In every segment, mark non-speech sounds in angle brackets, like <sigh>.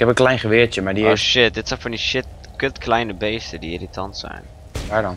heb een klein geweertje, maar die Oh heeft... shit, dit zijn van die shit kut kleine beesten die irritant zijn. Waar dan?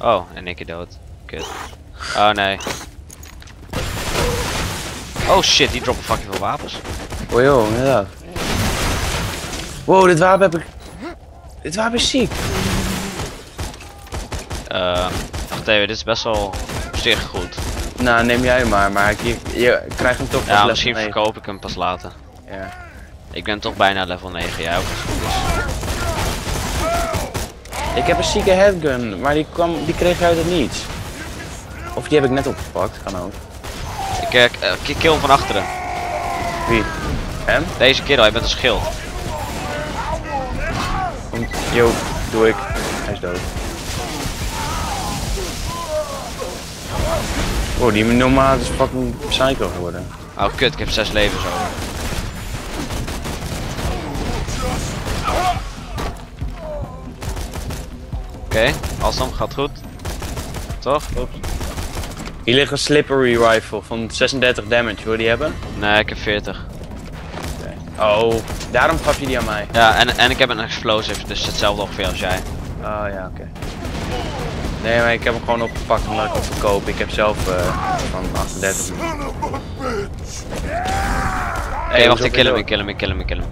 Oh, en ik dood. Kut. Oh nee. Oh shit, die droppen fucking veel wapens. Oh joh, inderdaad. Wow, dit wapen heb ik... Dit wapen is ziek. Eh, wacht even, dit is best wel op zich goed. Nou, neem jij maar, maar ik, je, je krijgt hem toch Ja, misschien 9. verkoop ik hem pas later. Ja. Ik ben toch bijna level 9, jij ook als het goed is. Ik heb een zieke headgun, maar die, kwam, die kreeg je uit het niets. Of die heb ik net opgepakt, kan ook. Ik ki- kill hem van achteren. Wie? Hem? Deze kerel, hij bent een schild. Yo, doe ik. Hij is dood. Wow, die nomad is fucking psycho geworden. Oh kut, ik heb 6 levens over. Oké, Alstom gaat goed. Toch? Hier ligt een slippery rifle van 36 damage, wil je die hebben? Nee, ik heb 40. Oh, daarom gaf je die aan mij. Ja, en, en ik heb een explosive, dus hetzelfde ongeveer als jij. Oh ja, oké. Nee, maar ik heb hem gewoon opgepakt omdat ik hem verkoop. Ik heb zelf eh, van 38 Oké, Hey, wacht, ik kill hem, ik kill hem, ik kill hem, ik kill hem.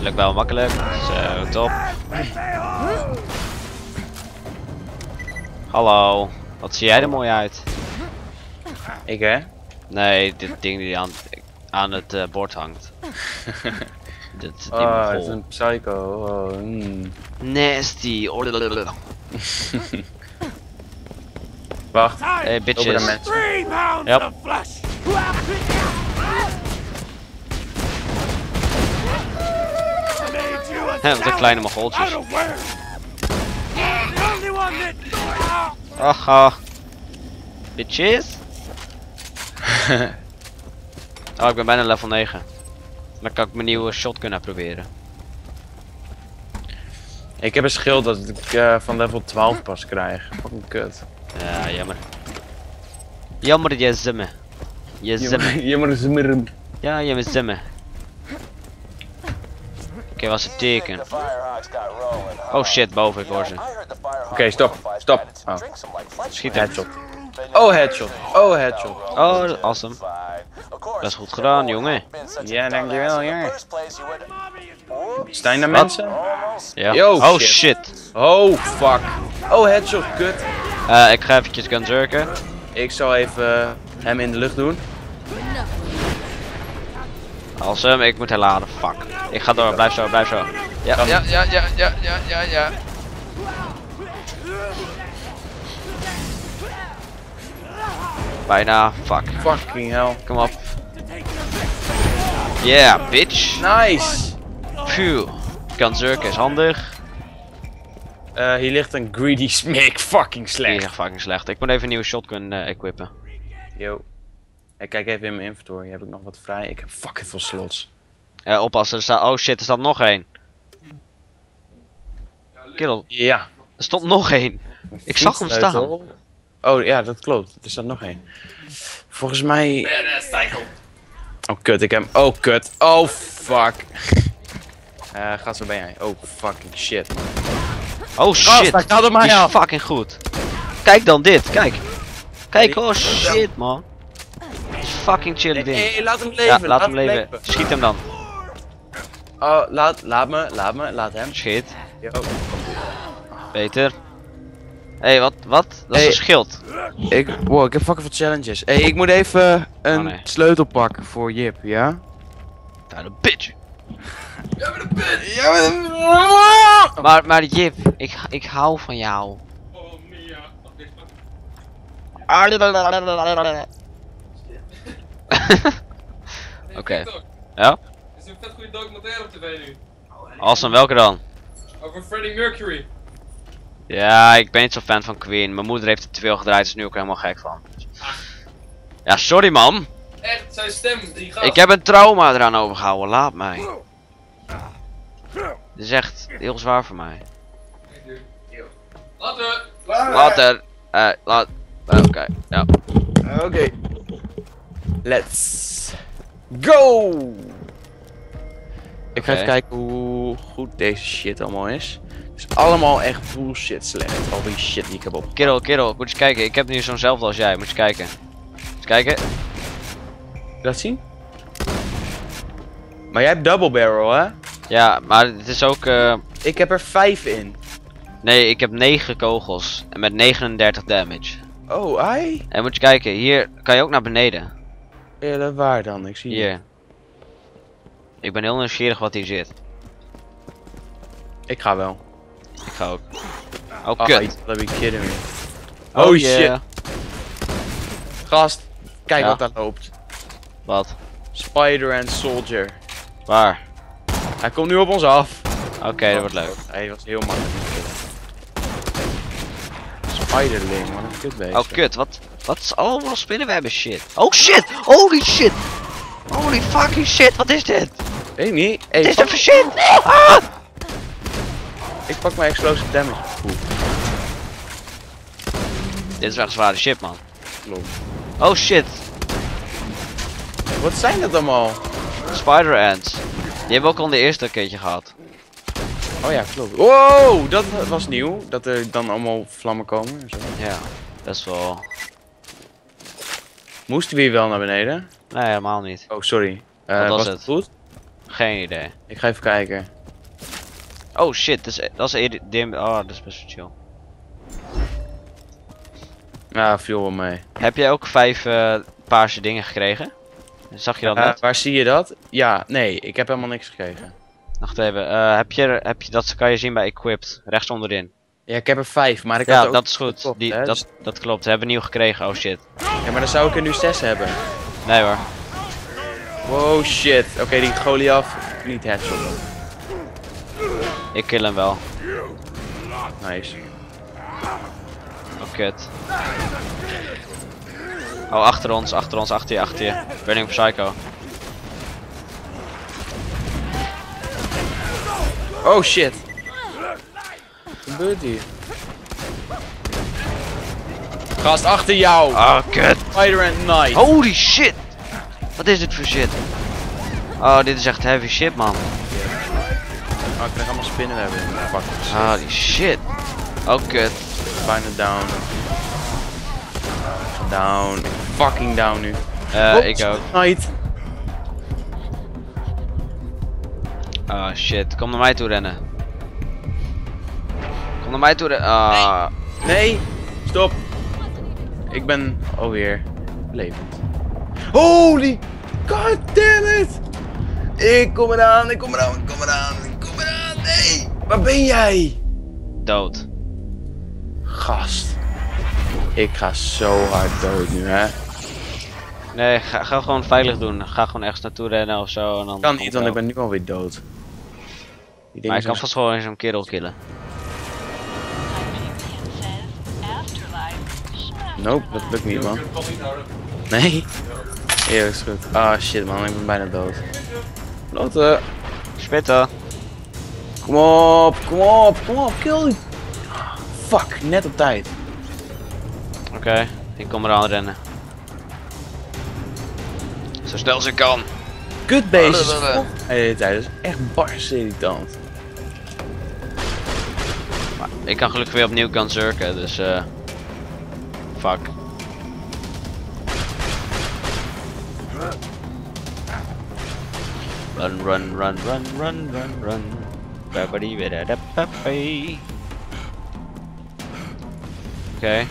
Lukt wel makkelijk. Zo, top. Hallo. Wat zie jij er mooi uit? Ik hè? Nee, dit ding die aan, aan het eh, bord hangt. <laughs> dit Oh, het is Mongool. een psycho. Oh, hmm. Nasty. <laughs> Wacht, Hey bitches. Yep. Hè, wat een kleine mogoltjes. Haha. Bitches. <laughs> oh, ik ben bijna level 9. Dan kan ik mijn nieuwe shotgun uitproberen. Ik heb een schild dat ik eh, van level 12 pas krijg. Fucking kut. Ja, jammer. Jammer, je zimme. Je zimme. <laughs> Jammer zimmer. Ja, bent zimme. Oké, was het teken? Oh shit, boven, ik hoor ze. Oké, stop. Stop. Oh, Schiet headshot. Oh, headshot. Oh, headshot. Oh, awesome. Best goed gedaan, jongen. Ja, dankjewel, ja. Zijn er mensen? Ja. Yo, oh shit. shit. Oh, fuck. Oh, headshot, kut. Eh, ik ga eventjes gunzurken. Ik zal even eh, hem in de lucht doen. Awesome, ik moet herladen. Fuck. Ik ga door, blijf zo, blijf zo. Ja, ja, ja, ja, ja, ja, ja, Bijna, fuck. Fucking hell. Kom op. Yeah, bitch. Nice. Phew. Gunzurken is handig. Eh, hier ligt een greedy smick. Fucking Die is slecht. echt fucking slecht. Ik moet even een nieuwe shotgun eh, equippen. Yo. Ik kijk even in mijn inventory. Heb ik nog wat vrij? Ik heb fucking veel slots. Eh, oppassen, er staat. Oh shit, er staat nog één. Kerel, Ja. er stond nog één. Ik zag hem staan. Oh ja, dat klopt. Er staat nog één. Volgens mij. Oh kut, ik heb. Oh kut. Oh fuck. Eh, gaat zo ben jij. Oh fucking shit. Oh shit, gaat op mij af. fucking goed. Kijk dan dit, kijk. Kijk, oh shit man. Dat fucking chill ding. nee, laat hem leven. Ja, laat hem leven. Schiet hem dan. Oh, laat, laat me, laat me, laat hem. Schiet. Yo. Beter. Hé, hey, wat? Wat? Dat is Hey. een schild. Ik, wow, ik heb fucking veel challenges. Hey, ik moet even een Oh, nee. sleutel pakken voor Jip, ja? Vuile bitch. Ja, maar... Maar, maar Jip, ik, ik hou van jou. <laughs> Oké. Ja? Er is een vet goede documentaire op tv nu. Awesome, welke dan? Over Freddie Mercury. Ja, ik ben niet zo fan van Queen. Mijn moeder heeft er te veel gedraaid, is nu ook helemaal gek van. Ja, sorry man. Echt, zijn stem, die gast. Ik heb een trauma eraan overgehouden, laat mij. Dit is echt heel zwaar voor mij. Laten we. Later. Eh, laat. eh, Oké, ja. Oké. Let's Go! Ik ga even kijken hoe goed deze shit allemaal is. Het is allemaal echt bullshit slecht. Al die shit die ik heb op. Kerel, kerel, moet je kijken. Ik heb nu zo'nzelfde als jij. Moet je kijken. Eens kijken. Dat zien? Maar jij hebt double barrel, hè? Ja, maar het is ook... eh, Ik heb er vijf in. Nee, ik heb 9 kogels. En met 39 damage. Oh, ai. En moet je kijken. Hier kan je ook naar beneden. Ja, dat waar dan? Ik zie het. Hier. Ik ben heel nieuwsgierig wat hier zit. Ik ga wel. Ga ook. Oh, Oh, kut. dat heb ik kidding me. Oh, Oh, yeah. shit. Gast, kijk Ja. wat daar loopt. Wat? Spider and Soldier. Waar? Hij komt nu op ons af. Oké, dat wordt leuk. Hij was heel makkelijk. Spiderling, wat een kutbeest. Oh, kut. Wat? Wat is allemaal spinnenwebben shit? Oh, shit! Holy shit! Holy fucking shit, wat is dit? Ik niet. Hey, Dit is even shit! Ah! Ik pak mijn explosive damage. Oeh, Dit is echt zware shit, man. klopt. Oh shit, Wat zijn dat allemaal? spider ants. Die hebben we ook al de eerste keertje gehad. Oh ja, klopt. Wow, dat was nieuw. Dat er dan allemaal vlammen komen. en Zo. Ja, best wel. Moesten we hier wel naar beneden? Nee, helemaal niet. Oh, sorry. Wat was was het? het goed? Geen idee. Ik ga even kijken. Oh shit, dat is, dat is dim- Oh, dat is best wel chill. Ja, viel wel mee. Heb jij ook vijf eh, paarse dingen gekregen? Zag je dat Eh, net? waar zie je dat? Ja, nee, ik heb helemaal niks gekregen. Wacht even. eh, heb, je, heb je dat kan je zien bij equipped, rechts onderin. Ja, ik heb er vijf, maar ik had Ja, er ook... dat is goed. Klopt, Die, dat, dus- dat klopt. Hebben we nieuw gekregen. Oh shit. Ja, maar dan zou ik er nu zes hebben. Nee hoor. Wow, shit. Oké, die Goliath. Niet headshot. Ik kill hem wel. Nice. Oh kut. Oh, achter ons, achter ons, achter je, achter je. Burning Psycho. Oh, shit. Wat gebeurt hier? Gast, achter jou! Oh, kut. Spider and Knight. Holy shit! Wat is dit voor shit? Oh, dit is echt heavy shit, man. Oh, ik krijg allemaal spinnenwebben. Fuck. Holy shit. Oh, kut. Bijna down. Down. Fucking down nu. Eh, Oh, ik ook. Knight. Oh shit, kom naar mij toe rennen. Kom naar mij toe rennen. Ah. Nee, stop. Ik ben alweer levend. Holy god damn it! Ik kom eraan, ik kom eraan, ik kom eraan, ik kom eraan. Nee, waar ben jij? Dood. Gast. Ik ga zo hard dood nu, hè? Nee, ga, ga gewoon veilig doen. Ga gewoon ergens naartoe rennen of zo. En dan Kan niet, want ik ben nu alweer dood. Die Maar ik kan vast gewoon eens zo'n kerel killen. Nope, dat lukt niet, man. Ik. Nee? Is goed. Ah, shit, man, ik ben bijna dood. Lotte. Spitten. Kom op, kom op, kom op, kill die. Fuck, net op tijd. Oké, ik kom eraan rennen. Zo snel als ik kan. Kutbeestjes. Hele tijd, dat is echt bars irritant. Maar ik kan gelukkig weer opnieuw kan zurken, dus eh. fuck. Run, run, run, run, run, run, run. Babadi bada papai. Oké.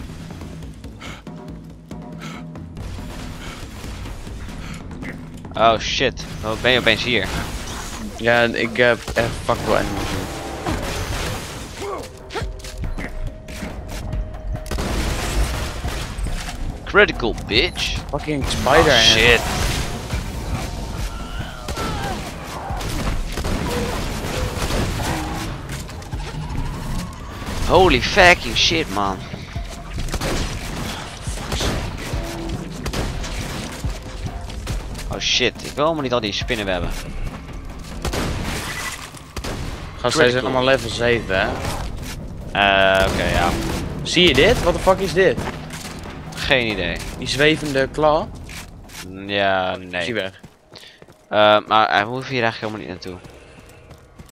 Oh shit, oh, ben je opeens hier? Ja, ik heb echt fuck wel. Critical bitch. Fucking spider Oh, shit. Holy fucking shit, man. Oh shit, ik wil helemaal niet al die spinnenwebben. Gast, zij zijn allemaal level 7, hè? Eh, oké, ja. Zie je dit? Wat de fuck is dit? Geen idee. Die zwevende? Mm, Ja, nee. weg? Eh, maar hij hoeft hier eigenlijk helemaal niet naartoe.